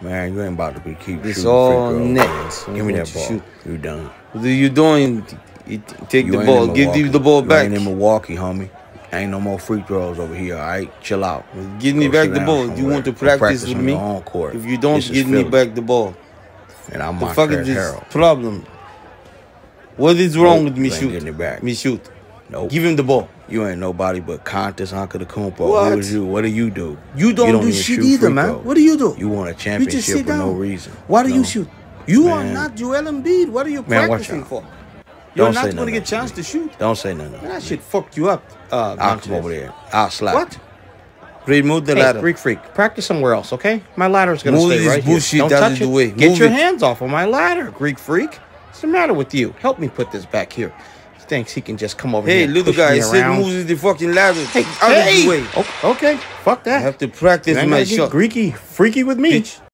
Man, you ain't about to be keep It's shooting all free throws, Give me You that ball. shoot. You done. What are you doing? You take You the ball. Give you the ball You back. ain't in Milwaukee, homie. Ain't no more free throws over here, all right? Chill out. Give me Go back the ball. You want to Go practice with me? own court. If you don't give me Philly. back the ball, And I'm the my fuck is this Harrell. problem? What is wrong with me you shoot? getting it back. Me shoot. Nope. Give him the ball. You ain't nobody but Kostas Antetokounmpo. What? Who is you? What do you do? You don't, do even shit either, man. What do you do? You want a You just championship sit for down. no reason. Why do No. you shoot? You are not Joel Embiid. What are you Man, practicing for? You're Don't not going to get a chance to shoot. Don't say nothing. Man, that shit fucked you up. Uh, I'll Montrezl. come over there. I'll slap What? Remove the Hey, ladder. Greek freak, practice somewhere else, okay? My ladder's gonna Move stay right here. Don't touch it. way. Get Move your it. hands off of my ladder, Greek freak. What's the matter with you? Help me put this back here. He thinks he can just come over Hey, here. and little guy, I said the fucking ladder Hey, out hey. of the way. Okay, fuck that. I have to practice You my shot. Greeky, freaky with me. Bitch.